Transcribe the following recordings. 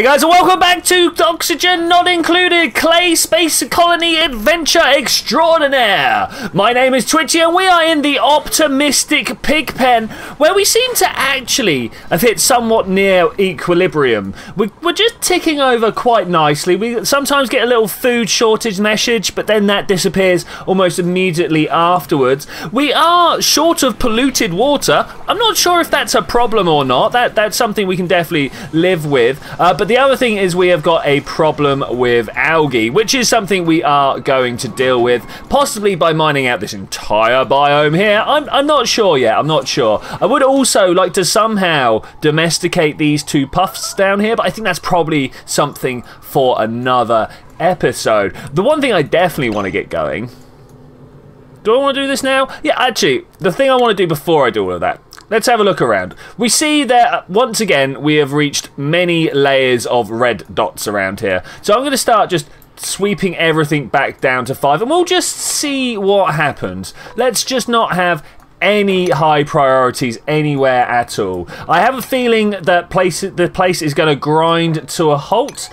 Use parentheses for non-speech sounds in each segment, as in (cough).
Hey guys, and welcome back to Oxygen Not Included Klei Space Colony Adventure Extraordinaire. My name is Twitchi, and we are in the optimistic pig pen, where we seem to actually have hit somewhat near equilibrium. We, we're just ticking over quite nicely. We sometimes get a little food shortage message, but then that disappears almost immediately afterwards. We are short of polluted water. I'm not sure if that's a problem or not. That that's something we can definitely live with. Uh, but the other thing is we have got a problem with algae, which is something we are going to deal with, possibly by mining out this entire biome here. I'm, I'm not sure yet. I'm not sure. I would also like to somehow domesticate these two puffs down here, but I think that's probably something for another episode. The one thing I definitely want to get going do I want to do this now? Yeah, actually, the thing I want to do before I do all of that let's have a look around. We see that uh, once again we have reached many layers of red dots around here. So I'm going to start just sweeping everything back down to five and we'll just see what happens. Let's just not have any high priorities anywhere at all. I have a feeling that place the place is going to grind to a halt,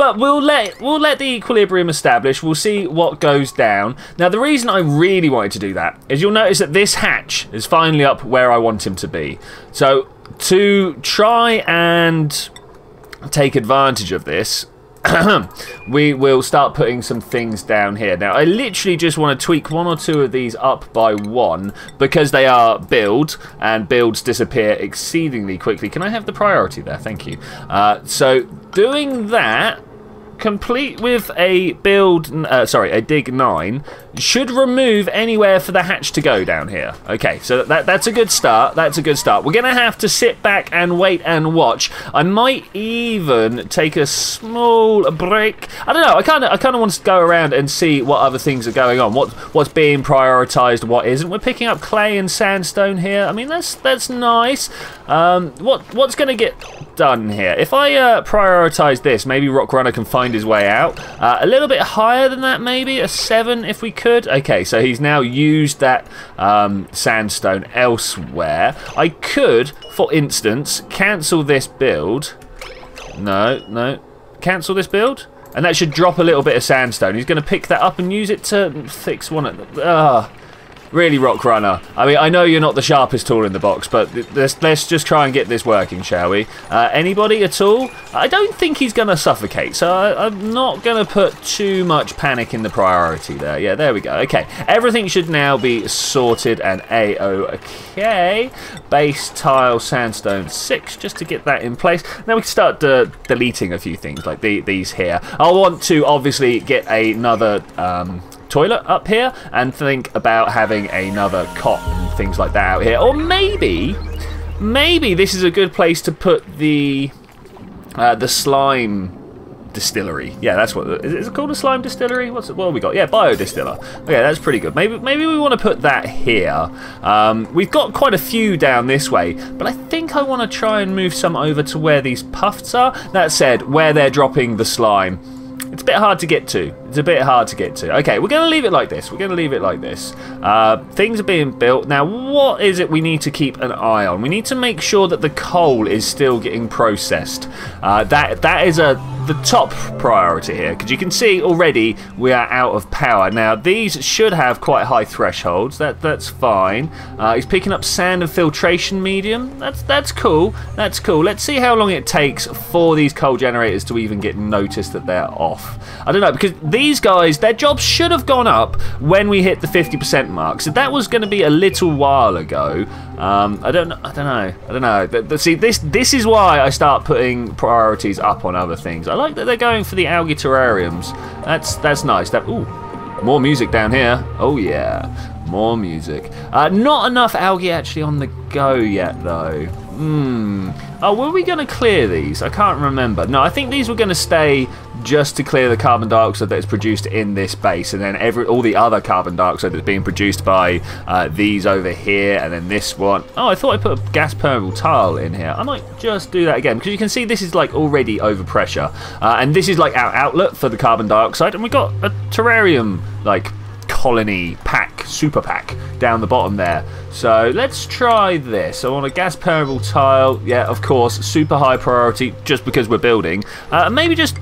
but we'll let we'll let the equilibrium establish. We'll see what goes down. Now, the reason I really wanted to do that is you'll notice that this hatch is finally up where I want him to be. So to try and take advantage of this, (clears throat) we will start putting some things down here. Now, I literally just want to tweak one or two of these up by one because they are build, and builds disappear exceedingly quickly. Can I have the priority there? Thank you. Uh, so, doing that complete with a build, uh, sorry, a dig 9, should remove anywhere for the hatch to go down here. Okay, so that, that's a good start. That's a good start. We're going to have to sit back and wait and watch. I might even take a small break. I don't know. I kind of I kind of want to go around and see what other things are going on. What what's being prioritized, what isn't. We're picking up clay and sandstone here. I mean, that's that's nice. Um, what what's going to get done here? If I uh, prioritize this, maybe Rock Runner can find his way out. Uh, a little bit higher than that, maybe a seven if we could. Okay, so he's now used that um, sandstone elsewhere. I could, for instance, cancel this build. No, no. Cancel this build? And that should drop a little bit of sandstone. He's going to pick that up and use it to fix one of the... Uh, Really, Rock Runner. I mean, I know you're not the sharpest tool in the box, but let's, let's just try and get this working, shall we? Uh, anybody at all? I don't think he's going to suffocate, so I, am not going to put too much panic in the priority there. Yeah, there we go. Okay, everything should now be sorted and A-OK. Base tile sandstone 6, just to get that in place. Now we can start deleting a few things, like the, these here. I'll want to obviously get another... Um, toilet up here and think about having another cot and things like that out here. Or maybe, maybe this is a good place to put the uh, the slime distillery. Yeah, that's what is it called a slime distillery? What's it? What we got? Yeah, biodistiller. Okay, that's pretty good. Maybe maybe we want to put that here. Um, we've got quite a few down this way, but I think I want to try and move some over to where these puffs are. That said, where they're dropping the slime it's a bit hard to get to. It's a bit hard to get to. Okay, we're going to leave it like this. We're going to leave it like this. Uh, things are being built. Now, what is it we need to keep an eye on? We need to make sure that the coal is still getting processed. Uh, that That is a the top priority here because you can see already we are out of power. Now, these should have quite high thresholds. That That's fine. Uh, he's picking up sand and filtration medium. That's, that's cool. That's cool. Let's see how long it takes for these coal generators to even get noticed that they're off. I don't know because these guys, their jobs should have gone up when we hit the 50% mark. So that was going to be a little while ago. Um, I don't, I don't know, I don't know. See, this this is why I start putting priorities up on other things. I like that they're going for the algae terrariums. That's that's nice. That ooh, more music down here. Oh yeah, more music. Uh, not enough algae actually on the go yet though. Hmm. Oh, were we going to clear these? I can't remember. No, I think these were going to stay just to clear the carbon dioxide that is produced in this base, and then every all the other carbon dioxide that's being produced by uh, these over here, and then this one. Oh, I thought I put a gas permeable tile in here. I might just do that again because you can see this is like already over pressure, uh, and this is like our outlet for the carbon dioxide, and we got a terrarium like colony pack pack, super pack, down the bottom there. So let's try this. I want a gas permeable tile. Yeah, of course, super high priority just because we're building. Uh, maybe just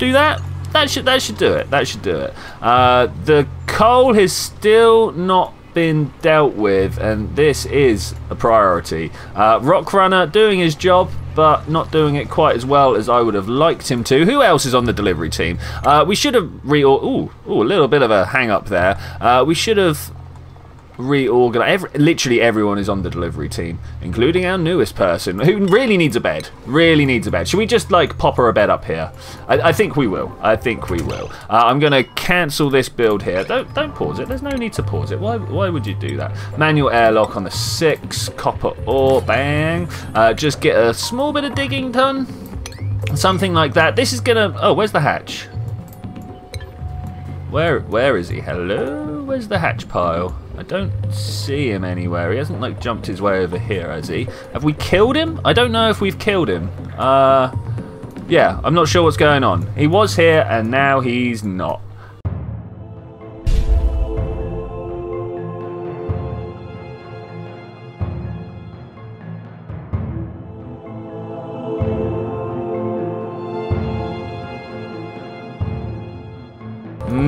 do that. That should that should do it. That should do it. Uh, the coal has still not been dealt with, and this is a priority. Uh, Rock Runner doing his job, but not doing it quite as well as I would have liked him to. Who else is on the delivery team? Uh, we should have re. Ooh, ooh, a little bit of a hang up there. Uh, we should have reorganize. Every, literally everyone is on the delivery team, including our newest person, who really needs a bed. Really needs a bed. Should we just like pop her a bed up here? I, I think we will. I think we will. Uh, I'm going to cancel this build here. Don't don't pause it. There's no need to pause it. Why why would you do that? Manual airlock on the six. Copper ore. Bang. Uh, just get a small bit of digging done. Something like that. This is gonna. Oh, where's the hatch? Where where is he? Hello? Where's the hatch pile? I don't see him anywhere. He hasn't like jumped his way over here, has he? Have we killed him? I don't know if we've killed him. Uh, yeah, I'm not sure what's going on. He was here and now he's not.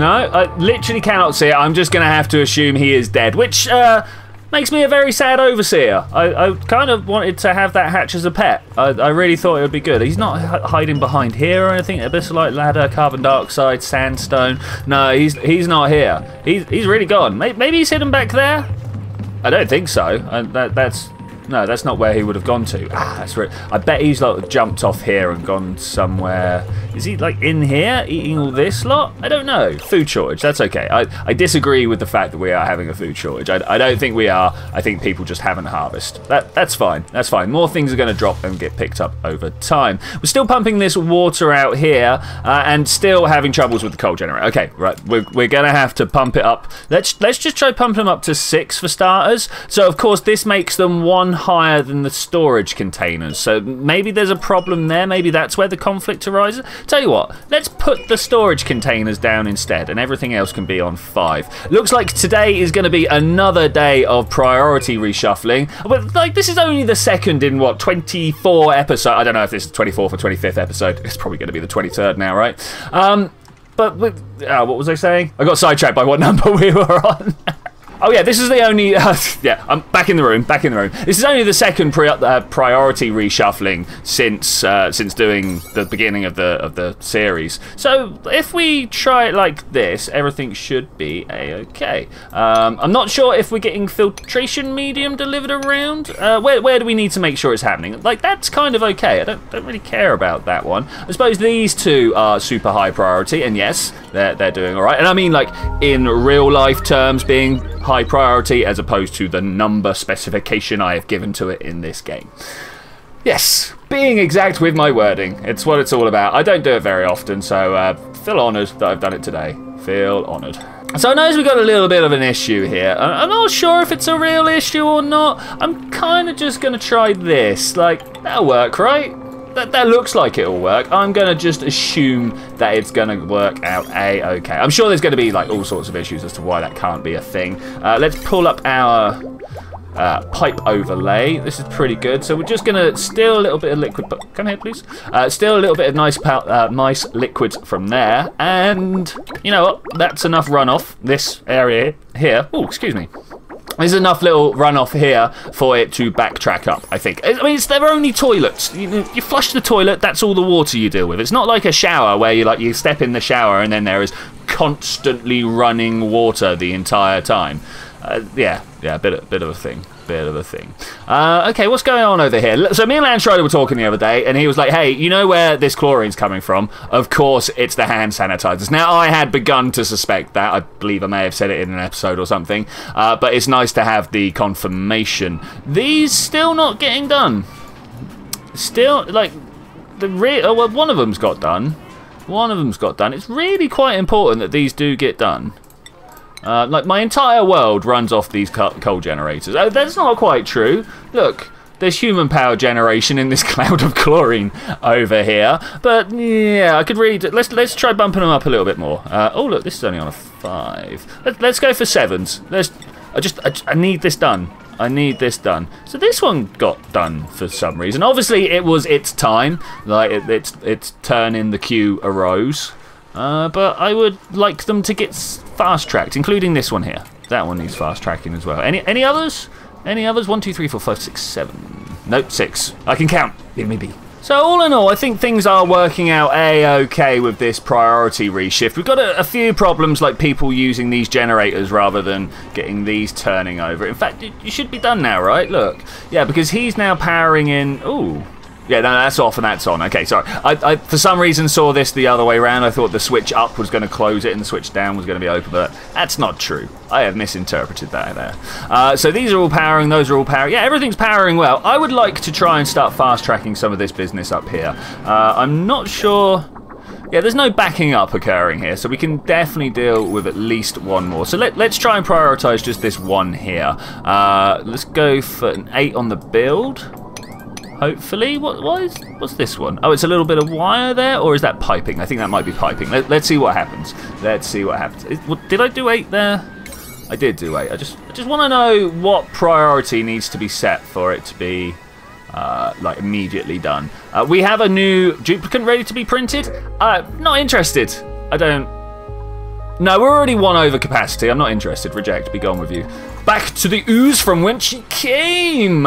No, I literally cannot see it. I'm just going to have to assume he is dead, which uh, makes me a very sad overseer. I, I, kind of wanted to have that hatch as a pet. I, I really thought it would be good. He's not hiding behind here or anything. Abyssalite ladder, carbon dioxide, sandstone. No, he's he's not here. He's he's really gone. Maybe he's hidden back there. I don't think so. I, that, that's no, that's not where he would have gone to. Ah, that's right. I bet he's like jumped off here and gone somewhere. Is he like in here eating all this lot? I don't know. Food shortage. That's okay. I, I disagree with the fact that we are having a food shortage. I, I don't think we are. I think people just haven't harvested. That that's fine. That's fine. More things are going to drop and get picked up over time. We're still pumping this water out here uh, and still having troubles with the coal generator. Okay, right. We're, we're going to have to pump it up. Let's let's just try pumping them up to six for starters. So of course this makes them one higher than the storage containers. So maybe there's a problem there. Maybe that's where the conflict arises. Tell you what, let's put the storage containers down instead and everything else can be on five. Looks like today is going to be another day of priority reshuffling. But like this is only the second in what, 24 episode? I don't know if this is 24th or 25th episode. It's probably going to be the 23rd now, right? Um, but uh, what was I saying? I got sidetracked by what (laughs) number we were on. Oh yeah, this is the only. Uh, (laughs) yeah, I'm back in the room. Back in the room. This is only the second pri uh, priority reshuffling since uh, since doing the beginning of the of the series. So if we try it like this, everything should be a okay. Um, I'm not sure if we're getting filtration medium delivered around. Uh, where where do we need to make sure it's happening? Like that's kind of okay. I don't don't really care about that one. I suppose these two are super high priority, and yes, they're they're doing all right. And I mean like in real life terms, being high priority as opposed to the number specification I have given to it in this game. Yes, being exact with my wording. It's what it's all about. I don't do it very often, so uh, feel honoured that I've done it today. Feel honoured. So I know we've got a little bit of an issue here. I'm not sure if it's a real issue or not. I'm kind of just going to try this. Like, that'll work, right? That, that looks like it'll work. I'm going to just assume that it's going to work out a-okay. I'm sure there's going to be like all sorts of issues as to why that can't be a thing. Uh, let's pull up our uh, pipe overlay. This is pretty good. So we're just going to steal a little bit of liquid. Come here, please. Uh, steal a little bit of nice, uh, nice liquid from there. And you know what? That's enough runoff. This area here. Oh, excuse me. There's enough little runoff here for it to backtrack up, I think. I mean, it's, they're only toilets. You, you, flush the toilet, that's all the water you deal with. It's not like a shower where you like you step in the shower and then there is constantly running water the entire time. Uh, yeah, yeah, bit, a bit of a thing bit of a thing. Uh, okay, what's going on over here? So me and Landstrider were talking the other day, and he was like, hey, you know where this chlorine's coming from? Of course, it's the hand sanitizers. Now, I had begun to suspect that. I believe I may have said it in an episode or something. Uh, but it's nice to have the confirmation. These still not getting done. Still, like, the re oh, well, one of them's got done. One of them's got done. It's really quite important that these do get done. Uh, like, my entire world runs off these coal generators. Oh, that's not quite true. Look, there's human power generation in this (laughs) cloud of chlorine over here. But yeah, I could read. Let's let's try bumping them up a little bit more. Uh, oh look, this is only on a five. Let, us go for sevens. Let's. I just I, I need this done. I need this done. So this one got done for some reason. Obviously, it was its time. Like it, its its turn in the queue arose. Uh, but I would like them to get fast tracked, including this one here. That one needs fast tracking as well. Any any others? Any others? One, two, three, four, five, six, seven. Nope, six. I can count. Leave me be. So all in all, I think things are working out a-okay with this priority reshift. We've got a, a, few problems like people using these generators rather than getting these turning over. In fact, it should be done now, right? Look. Yeah, because he's now powering in... Ooh, yeah, no, that's off and that's on. Okay, sorry. I, I, for some reason, saw this the other way around. I thought the switch up was going to close it and the switch down was going to be open, but that's not true. I have misinterpreted that there. Uh, so these are all powering, those are all powering. Yeah, everything's powering well. I would like to try and start fast-tracking some of this business up here. Uh, I'm not sure... Yeah, there's no backing up occurring here, so we can definitely deal with at least one more. So let, us try and prioritize just this one here. Uh, let's go for an 8 on the build. Hopefully. What, what is, what's this one? Oh, it's a little bit of wire there, or is that piping? I think that might be piping. Let, us see what happens. Let's see what happens. Is, what, did I do eight there? I did do eight. I just, I just want to know what priority needs to be set for it to be uh, like immediately done. Uh, we have a new duplicate ready to be printed. Uh, not interested. I don't. No, we're already one over capacity. I'm not interested. Reject. Be gone with you. Back to the ooze from whence she came.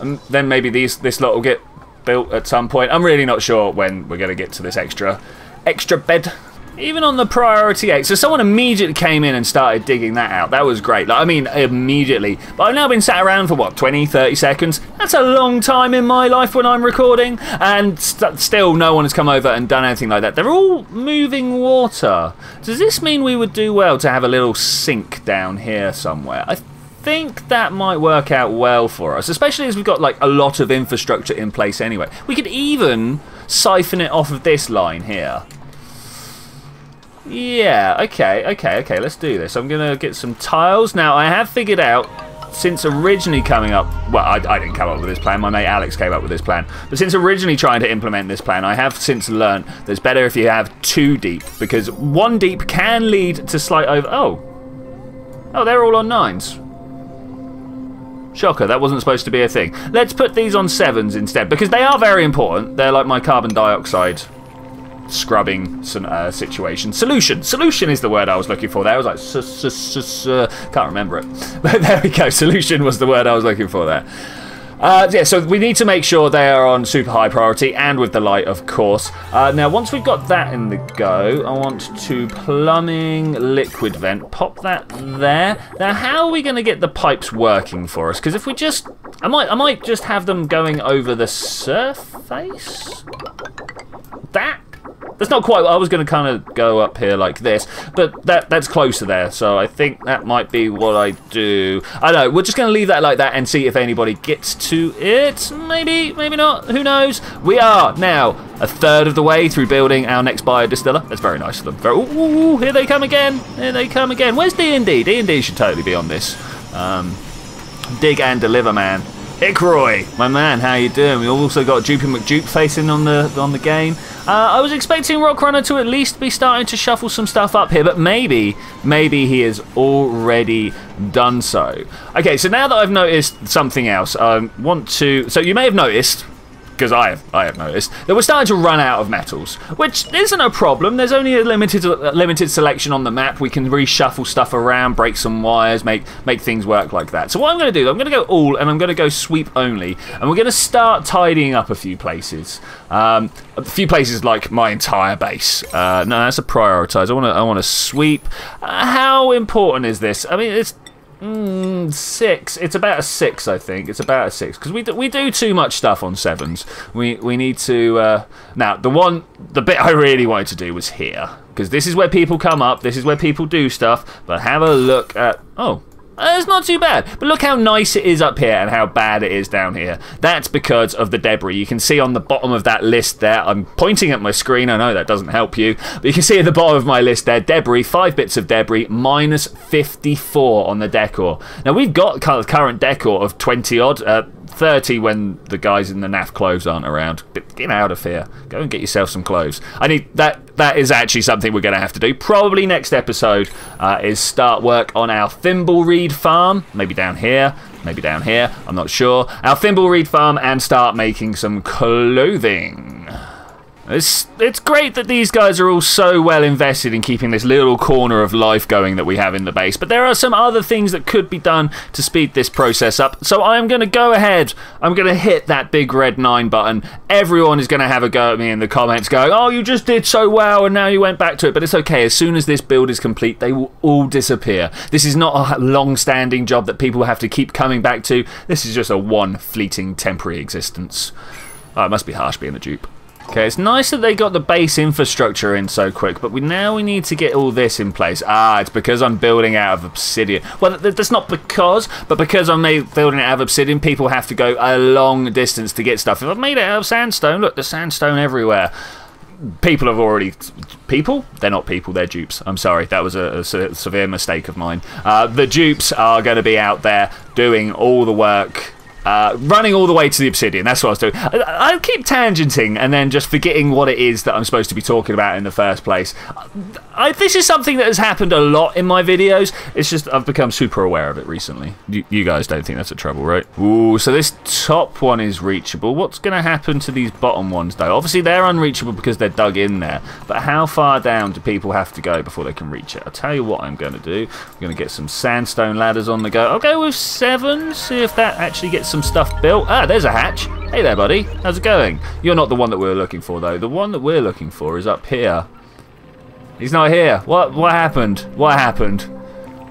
And then maybe these this lot will get built at some point. I'm really not sure when we're going to get to this extra extra bed. Even on the priority 8, so someone immediately came in and started digging that out. That was great. Like, I mean, immediately. But I've now been sat around for, what, 20, 30 seconds? That's a long time in my life when I'm recording. And st still no one has come over and done anything like that. They're all moving water. Does this mean we would do well to have a little sink down here somewhere? I think that might work out well for us, especially as we've got like a lot of infrastructure in place anyway. We could even siphon it off of this line here. Yeah, okay, okay, okay, let's do this. I'm going to get some tiles. Now, I have figured out, since originally coming up, well, I, I, didn't come up with this plan, my mate Alex came up with this plan, but since originally trying to implement this plan, I have since learned that it's better if you have two deep, because one deep can lead to slight over... Oh. Oh, they're all on nines. Shocker, that wasn't supposed to be a thing. Let's put these on sevens instead, because they are very important. They're like my carbon dioxide scrubbing uh, situation. Solution. Solution is the word I was looking for there. I was like, s -s -s can't remember it. (laughs) But there we go. Solution was the word I was looking for there. Uh, yeah, so we need to make sure they are on super high priority and with the light, of course. Uh, now, once we've got that in the go, I want to plumbing liquid vent. Pop that there. Now, how are we going to get the pipes working for us? Because if we just... I might, I might just have them going over the surface? That that's not quite. I was going to kind of go up here like this, but that that's closer there. So I think that might be what I do. I don't know. We're just going to leave that like that and see if anybody gets to it. Maybe, maybe not. Who knows? We are now a third of the way through building our next biodistiller. That's very nice of them. Very, ooh, here they come again. Here they come again. Where's D&D? D&D should totally be on this. Um, dig and deliver, man. Ickroy, my man, how you doing? We also got Jupy McJuke facing on the on the game. Uh, I was expecting Rockrunner to at least be starting to shuffle some stuff up here, but maybe, maybe he has already done so. Okay, so now that I've noticed something else, I want to. So you may have noticed because I have, I have noticed that we're starting to run out of metals, which isn't a problem. There's only a limited limited selection on the map. We can reshuffle stuff around, break some wires, make make things work like that. So what I'm going to do, I'm going to go all, and I'm going to go sweep only, and we're going to start tidying up a few places. Um, a few places like my entire base. Uh, no, that's a prioritize. I want to I want to sweep. Uh, how important is this? I mean, it's Mm, six. It's about a six, I think. It's about a six because we do, we do too much stuff on sevens. We we need to. Uh, now the one, the bit I really wanted to do was here because this is where people come up. This is where people do stuff. But have a look at. Oh, uh, it's not too bad, but look how nice it is up here and how bad it is down here. That's because of the debris. You can see on the bottom of that list there, I'm pointing at my screen, I know that doesn't help you, but you can see at the bottom of my list there, debris, 5 bits of debris, minus 54 on the decor. Now we've got current decor of 20 odd, uh, 30 when the guys in the NAF clothes aren't around. Get out of here. Go and get yourself some clothes. I need that. That is actually something we're going to have to do. Probably next episode uh, is start work on our thimbleweed farm. Maybe down here. Maybe down here. I'm not sure. Our thimbleweed farm and start making some clothing. It's, it's great that these guys are all so well invested in keeping this little corner of life going that we have in the base, but there are some other things that could be done to speed this process up. So I'm going to go ahead, I'm going to hit that big red 9 button. Everyone is going to have a go at me in the comments going, oh, you just did so well and now you went back to it. But it's okay, as soon as this build is complete, they will all disappear. This is not a long standing job that people have to keep coming back to. This is just a one fleeting temporary existence. Oh, it must be harsh being a dupe. Okay, it's nice that they got the base infrastructure in so quick, but we now we need to get all this in place. Ah, it's because I'm building out of obsidian. Well, that's not because, but because I'm building it out of obsidian, people have to go a long distance to get stuff. If I've made it out of sandstone, look, there's sandstone everywhere. People have already... People? They're not people, they're dupes. I'm sorry, that was a, a severe mistake of mine. Uh, the dupes are going to be out there doing all the work uh, running all the way to the obsidian. That's what I was doing. I, I, keep tangenting and then just forgetting what it is that I'm supposed to be talking about in the first place. I, this is something that has happened a lot in my videos. It's just I've become super aware of it recently. You, you guys don't think that's a trouble, right? Ooh, so this top one is reachable. What's going to happen to these bottom ones, though? Obviously, they're unreachable because they're dug in there. But how far down do people have to go before they can reach it? I'll tell you what I'm going to do. I'm going to get some sandstone ladders on the go. I'll go with seven, see if that actually gets some stuff built. Ah, there's a hatch. Hey there, buddy. How's it going? You're not the one that we're looking for, though. The one that we're looking for is up here. He's not here. What What happened? What happened?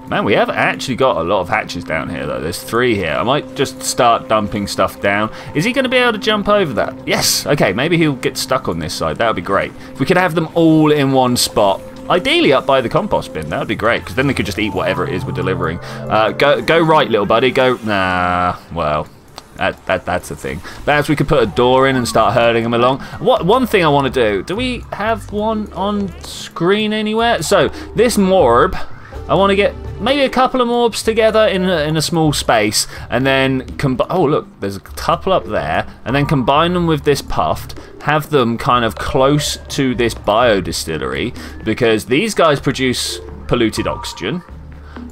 Man, we have actually got a lot of hatches down here, though. There's three here. I might just start dumping stuff down. Is he going to be able to jump over that? Yes. Okay, maybe he'll get stuck on this side. That would be great. If we could have them all in one spot. Ideally up by the compost bin. That would be great, because then they could just eat whatever it is we're delivering. Uh, go, go right, little buddy. Go... Nah, well... That, that that's the thing. Perhaps we could put a door in and start herding them along. What one thing I want to do? Do we have one on screen anywhere? So this morb, I want to get maybe a couple of morbs together in a, in a small space, and then combine. Oh look, there's a couple up there, and then combine them with this Puft. Have them kind of close to this bio distillery because these guys produce polluted oxygen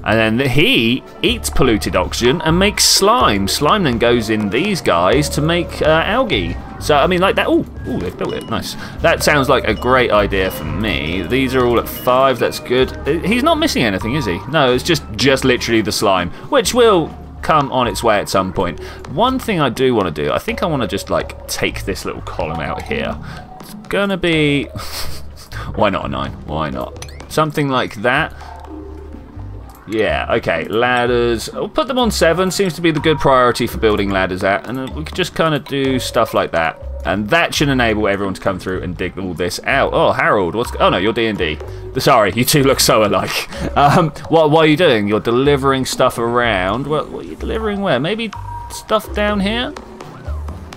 and then he eats polluted oxygen and makes slime. Slime then goes in these guys to make uh, algae. So, I mean, like that. Oh, they've built it. Nice. That sounds like a great idea for me. These are all at five. That's good. Uh, he's not missing anything, is he? No, it's just, just literally the slime, which will come on its way at some point. One thing I do want to do, I think I want to just, like, take this little column out here. It's going to be... (laughs) Why not a nine? Why not? Something like that. Yeah, okay, ladders. I'll put them on 7, seems to be the good priority for building ladders at, and we could just kind of do stuff like that. And that should enable everyone to come through and dig all this out. Oh, Harold, what's... Oh, no, you're D&D. Sorry, you two look so alike. (laughs) Um, what, what are you doing? You're delivering stuff around. What, what are you delivering where? Maybe stuff down here?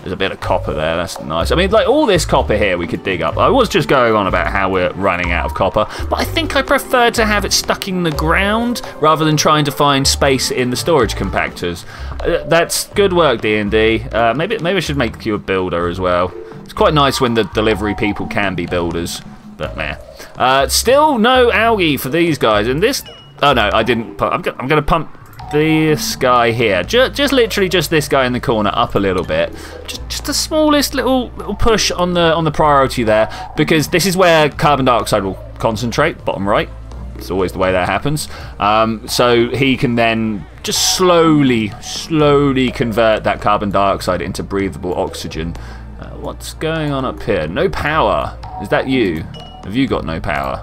There's a bit of copper there, that's nice. I mean, like, all this copper here we could dig up. I was just going on about how we're running out of copper, but I think I prefer to have it stuck in the ground rather than trying to find space in the storage compactors. Uh, that's good work, D&D. Uh, maybe, maybe I should make you a builder as well. It's quite nice when the delivery people can be builders, but meh. Uh, still no algae for these guys, and this... Oh no, I didn't. I'm, I'm going to pump this guy here. Just, just literally just this guy in the corner up a little bit. Just, just the smallest little, little push on the on the priority there because this is where carbon dioxide will concentrate, bottom right. It's always the way that happens. Um, so he can then just slowly, slowly convert that carbon dioxide into breathable oxygen. Uh, what's going on up here? No power. Is that you? Have you got no power?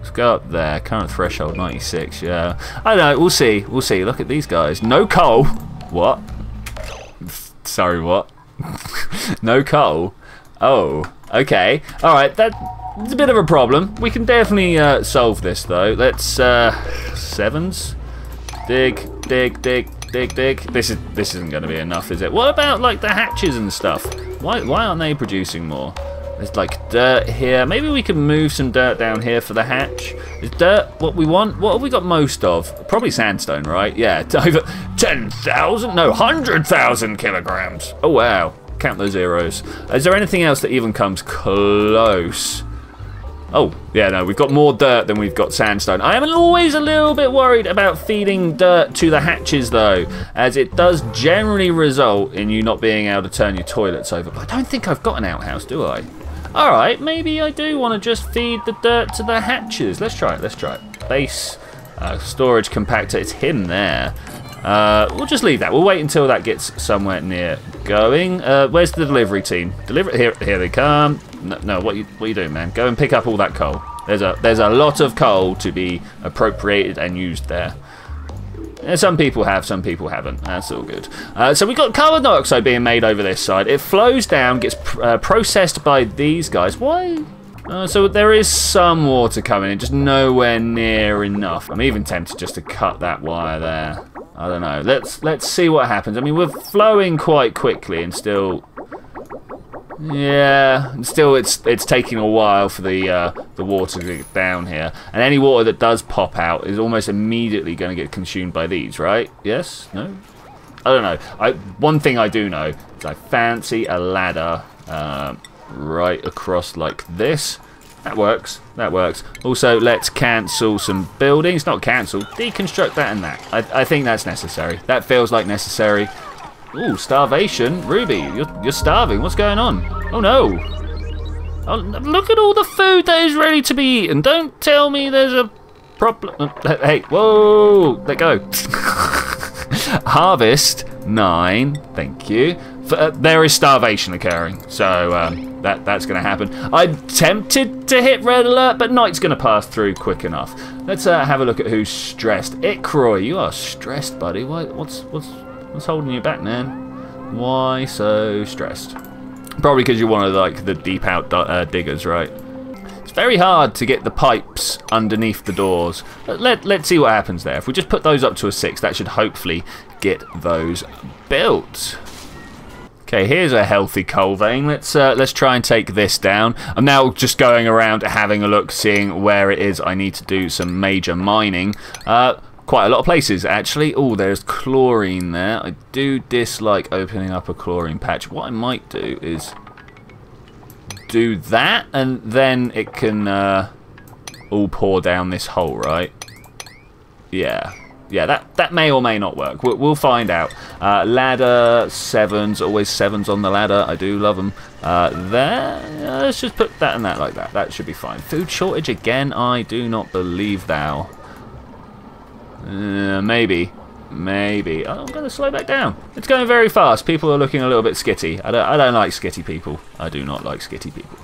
Let's go up there. Current threshold 96. Yeah. I don't know. We'll see. We'll see. Look at these guys. No coal. What? Sorry, what? (laughs) no coal. Oh. Okay. All right. That's a bit of a problem. We can definitely uh, solve this though. Let's uh, sevens. Dig, dig, dig, dig, dig. This is this isn't going to be enough, is it? What about like the hatches and stuff? Why why aren't they producing more? There's like dirt here. Maybe we can move some dirt down here for the hatch. Is dirt what we want? What have we got most of? Probably sandstone, right? Yeah, (laughs) over 10,000? No, 100,000 kilograms. Oh, wow. Count those zeros. Is there anything else that even comes close? Oh, yeah, no, we've got more dirt than we've got sandstone. I am always a little bit worried about feeding dirt to the hatches, though, as it does generally result in you not being able to turn your toilets over. But I don't think I've got an outhouse, do I? All right, maybe I do want to just feed the dirt to the hatches. Let's try it, let's try it. Base, uh, storage compactor, it's him there. Uh, we'll just leave that. We'll wait until that gets somewhere near going. Uh, where's the delivery team? Deliver here. Here they come. No, no, what you what you doing, man? Go and pick up all that coal. There's a there's a lot of coal to be appropriated and used there. Some people have, some people haven't. That's all good. Uh, so we've got carbon dioxide being made over this side. It flows down, gets pr uh, processed by these guys. Why? Uh, so there is some water coming in, just nowhere near enough. I'm even tempted just to cut that wire there. I don't know. Let's let's see what happens. I mean, we're flowing quite quickly and still yeah, still it's it's taking a while for the uh, the water to get down here. And any water that does pop out is almost immediately going to get consumed by these, right? Yes? No? I don't know. I One thing I do know is I fancy a ladder uh, right across like this. That works. That works. Also, let's cancel some buildings. Not cancel. Deconstruct that and that. I, I think that's necessary. That feels like necessary. Ooh, starvation. Ruby, you're, you're starving. What's going on? Oh, no. Oh, look at all the food that is ready to be eaten. Don't tell me there's a problem. Uh, hey, whoa. Let go. (laughs) Harvest. Nine. Thank you. Uh, there is starvation occurring, so um, that that's going to happen. I'm tempted to hit red alert, but night's going to pass through quick enough. Let's uh, have a look at who's stressed. Ikroy, you are stressed, buddy. Why, what's what's what's holding you back, man? Why so stressed? Probably because you're one of like the deep out uh, diggers, right? It's very hard to get the pipes underneath the doors. Let, let's see what happens there. If we just put those up to a 6, that should hopefully get those built. Okay, here's a healthy coal vein. Let's uh, let's try and take this down. I'm now just going around having a look, seeing where it is I need to do some major mining. Uh, quite a lot of places, actually. Oh, there's chlorine there. I do dislike opening up a chlorine patch. What I might do is do that, and then it can uh, all pour down this hole, right? Yeah, yeah, that, that may or may not work. We'll, we'll find out. Uh, ladder, sevens, always sevens on the ladder. I do love them. Uh, there, let's just put that and that like that. That should be fine. Food shortage again? I do not believe thou. Uh, maybe. Maybe. Oh, I'm going to slow back down. It's going very fast. People are looking a little bit skitty. I don't, I don't like skitty people. I do not like skitty people.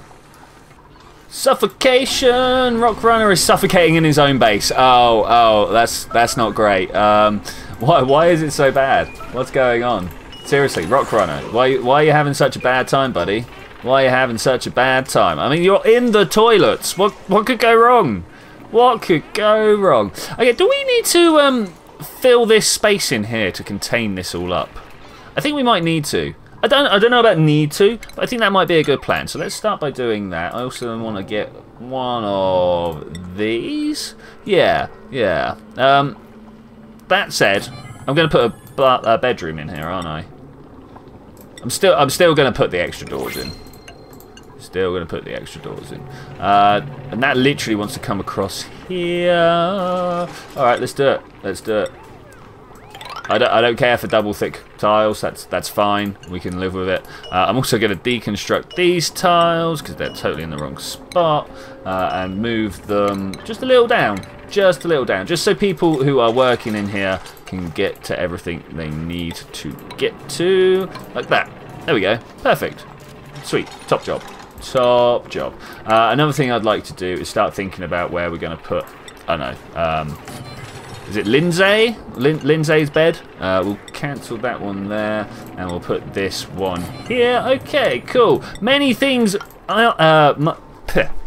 Suffocation! Rock Runner is suffocating in his own base. Oh, oh, that's that's not great. Um, why why is it so bad? What's going on? Seriously, Rock Runner, why why are you having such a bad time, buddy? Why are you having such a bad time? I mean, you're in the toilets. What what could go wrong? What could go wrong? Okay, do we need to um fill this space in here to contain this all up? I think we might need to. I don't, I don't know about need to, but I think that might be a good plan. So let's start by doing that. I also want to get one of these. Yeah, yeah. Um, that said, I'm going to put a, bedroom in here, aren't I? I'm still, I'm still going to put the extra doors in. Still going to put the extra doors in. Uh, and that literally wants to come across here. All right, let's do it. Let's do it. I don't, I don't care for double thick tiles, that's that's fine, we can live with it. Uh, I'm also going to deconstruct these tiles, because they're totally in the wrong spot, uh, and move them just a little down, just a little down, just so people who are working in here can get to everything they need to get to, like that. There we go, perfect. Sweet, top job. Top job. Uh, another thing I'd like to do is start thinking about where we're going to put, I know, um, is it Lindsay? Lin Lindsay's bed? Uh, we'll cancel that one there, and we'll put this one here. Okay, cool. Many things. Uh, (laughs)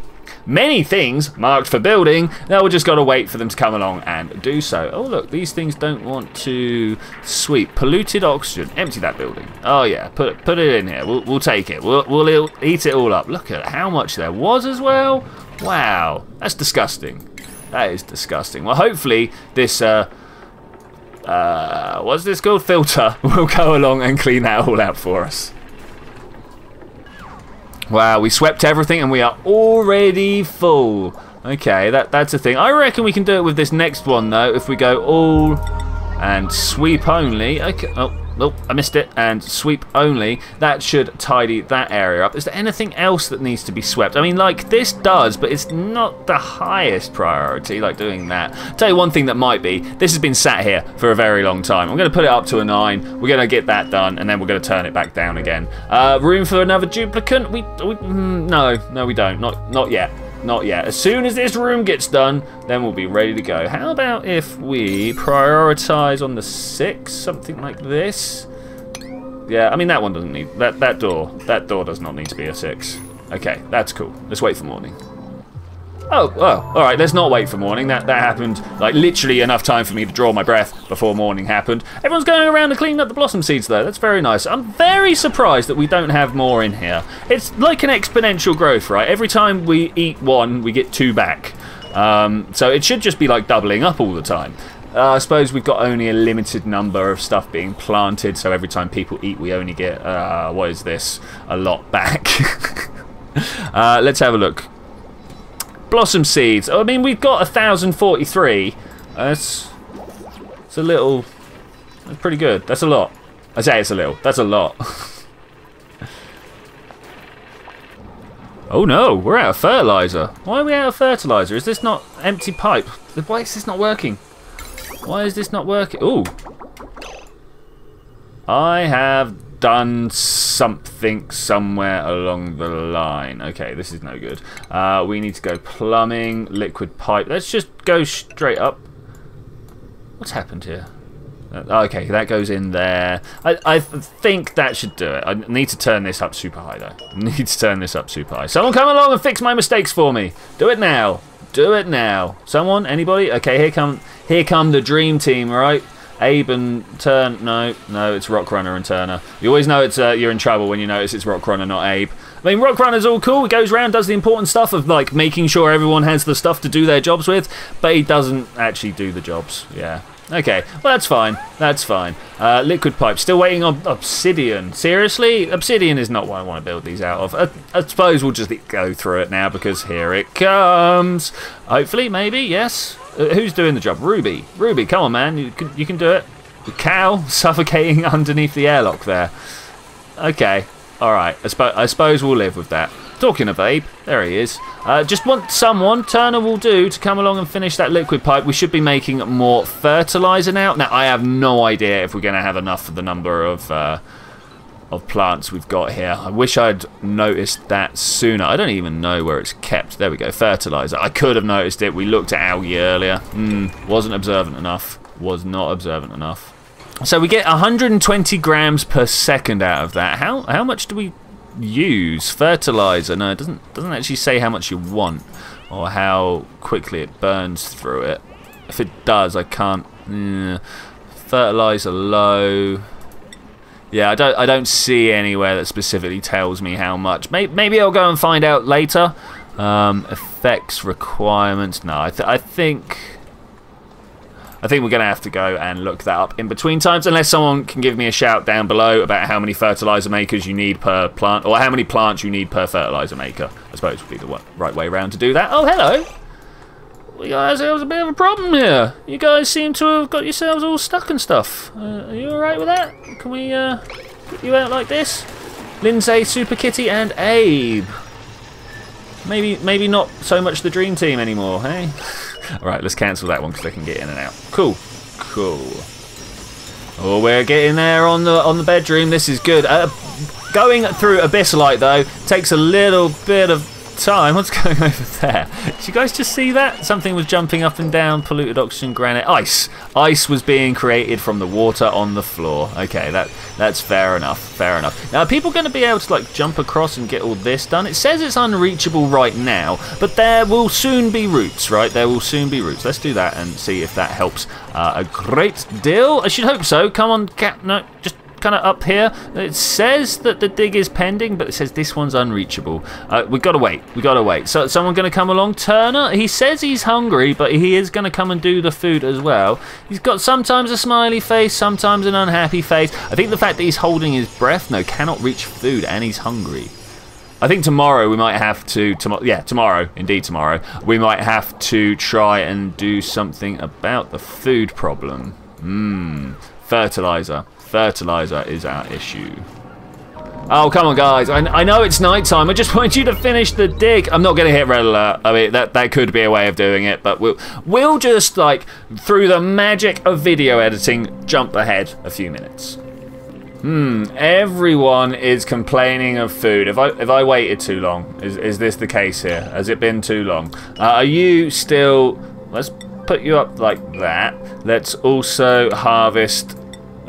many things marked for building. Now we've just got to wait for them to come along and do so. Oh, look, these things don't want to sweep. Polluted oxygen. Empty that building. Oh, yeah, put, put it in here. We'll, we'll take it. We'll, we'll eat it all up. Look at how much there was as well. Wow, that's disgusting. That is disgusting. Well, hopefully this... Uh, uh, what's this called? Filter (laughs) will go along and clean that all out for us. Wow, we swept everything and we are already full. Okay, that that's a thing. I reckon we can do it with this next one though. If we go all and sweep only. Okay. Oh, Oh, I missed it. And sweep only. That should tidy that area up. Is there anything else that needs to be swept? I mean, like, this does, but it's not the highest priority, like doing that. I'll tell you one thing that might be. This has been sat here for a very long time. I'm going to put it up to a 9. We're going to get that done, and then we're going to turn it back down again. Uh, room for another duplicant? We, we mm, No, no, we don't. Not, not yet. Not yet. As soon as this room gets done, then we'll be ready to go. How about if we prioritize on the six, something like this? Yeah, I mean that one doesn't need that that door. That door does not need to be a six. Okay, that's cool. Let's wait for morning. Oh, oh, all right. Let's not wait for morning. That that happened like literally enough time for me to draw my breath before morning happened. Everyone's going around and cleaning up the blossom seeds though. That's very nice. I'm very surprised that we don't have more in here. It's like an exponential growth, right? Every time we eat one, we get two back. Um, so it should just be like doubling up all the time. Uh, I suppose we've got only a limited number of stuff being planted, so every time people eat, we only get, uh, what is this, a lot back. (laughs) uh, let's have a look. Blossom seeds. I mean, we've got 1,043. That's, it's a little, that's pretty good. That's a lot. I say it's a little. That's a lot. (laughs) oh no, we're out of fertilizer. Why are we out of fertilizer? Is this not empty pipe? Why is this not working? Why is this not working? Ooh. I have done something somewhere along the line. Okay, this is no good. Uh, we need to go plumbing, liquid pipe. Let's just go straight up. What's happened here? Uh, okay, that goes in there. I, I think that should do it. I need to turn this up super high, though. I (laughs) need to turn this up super high. Someone come along and fix my mistakes for me. Do it now. Do it now. Someone? Anybody? Okay, here come here come the dream team, right? Abe and Turn. No, no, it's Rockrunner and Turner. You always know it's uh, you're in trouble when you notice it's Rockrunner, not Abe. I mean, Rockrunner's all cool. He goes around, does the important stuff of like making sure everyone has the stuff to do their jobs with, but he doesn't actually do the jobs. Yeah. Okay, well that's fine. That's fine. Uh, liquid pipe. Still waiting on obsidian. Seriously, obsidian is not what I want to build these out of. I, I suppose we'll just go through it now because here it comes. Hopefully, maybe yes. Uh, who's doing the job? Ruby. Ruby, come on, man. You can, you can do it. The cow (laughs) suffocating underneath the airlock there. Okay. All right. I, I suppose we'll live with that. Talking of Abe, there he is. Uh, just want someone, Turner will do, to come along and finish that liquid pipe. We should be making more fertilizer now. Now, I have no idea if we're going to have enough for the number of... Uh, of plants we've got here. I wish I'd noticed that sooner. I don't even know where it's kept. There we go, fertilizer. I could have noticed it. We looked at algae earlier. Mm, wasn't observant enough. Was not observant enough. So we get 120 grams per second out of that. How how much do we use? Fertilizer. No, it doesn't doesn't actually say how much you want or how quickly it burns through it. If it does, I can't. Mm, fertilizer low. Yeah, I don't I don't see anywhere that specifically tells me how much. Maybe, maybe I'll go and find out later. Um, effects requirements. No, I, th I think I think we're going to have to go and look that up in between times, unless someone can give me a shout down below about how many fertilizer makers you need per plant, or how many plants you need per fertilizer maker. I suppose would be the right way around to do that. Oh, hello. We got ourselves a bit of a problem here. You guys seem to have got yourselves all stuck and stuff. Uh, are you alright with that? Can we uh, get you out like this? Lindsay, Super Kitty, and Abe. Maybe, maybe not so much the dream team anymore, hey? (laughs) Alright, let's cancel that one because they can get in and out. Cool. Cool. Oh, we're getting there on the on the bedroom. This is good. Uh, going through Abyss Abyssalite, though, takes a little bit of time, what's going (laughs) over there? Did you guys just see that? Something was jumping up and down, polluted oxygen, granite, ice. Ice was being created from the water on the floor. Okay, that that's fair enough, fair enough. Now, are people going to be able to like jump across and get all this done? It says it's unreachable right now, but there will soon be routes, right? There will soon be routes. Let's do that and see if that helps uh, a great deal. I should hope so. Come on, cat, no, just kind of up here. It says that the dig is pending, but it says this one's unreachable. Uh, we got to wait. we got to wait. So someone going to come along? Turner? He says he's hungry, but he is going to come and do the food as well. He's got sometimes a smiley face, sometimes an unhappy face. I think the fact that he's holding his breath, no, cannot reach food, and he's hungry. I think tomorrow we might have to, tomorrow, yeah, tomorrow, indeed tomorrow, we might have to try and do something about the food problem. Mmm, fertilizer. Fertilizer is our issue. Oh, come on, guys. I, I know it's nighttime. I just (laughs) want you to finish the dig. I'm not going to hit red alert. I mean, that, that could be a way of doing it, but we'll, we'll just, like, through the magic of video editing, jump ahead a few minutes. Hmm, everyone is complaining of food. If I if I waited too long, is, is this the case here? Has it been too long? Uh, are you still... Let's put you up like that. Let's also harvest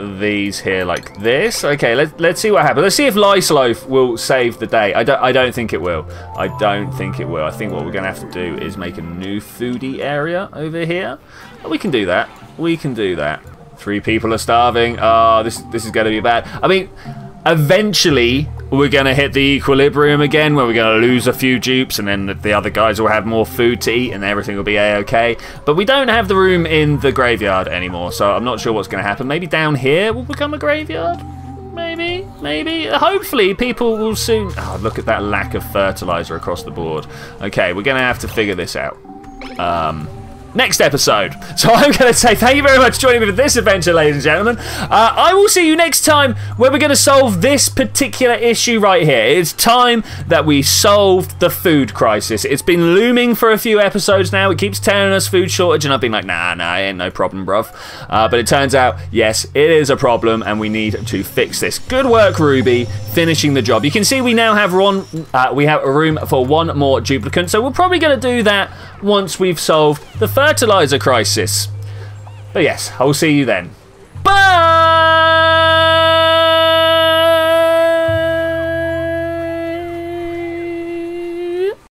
these here like this. Okay, let, let's see what happens. Let's see if Lice Loaf will save the day. I don't, I don't think it will. I don't think it will. I think what we're going to have to do is make a new foodie area over here. We can do that. We can do that. Three people are starving. Oh, this, this is going to be bad. I mean, eventually we're going to hit the equilibrium again where we're going to lose a few dupes and then the other guys will have more food to eat and everything will be a-okay. But we don't have the room in the graveyard anymore, so I'm not sure what's going to happen. Maybe down here will become a graveyard? Maybe, maybe. Hopefully people will soon... Oh, look at that lack of fertilizer across the board. Okay, we're going to have to figure this out. Um, next episode. (laughs) So I'm going to say thank you very much for joining me for this adventure, ladies and gentlemen. Uh, I will see you next time where we're going to solve this particular issue right here. It's time that we solved the food crisis. It's been looming for a few episodes now. It keeps telling us food shortage, and I've been like, nah, nah, ain't no problem, bruv. Uh, but it turns out, yes, it is a problem, and we need to fix this. Good work, Ruby, finishing the job. You can see we now have one. Uh, we have a room for one more duplicate, so we're probably going to do that once we've solved the fertilizer crisis. But yes, I'll see you then. Bye!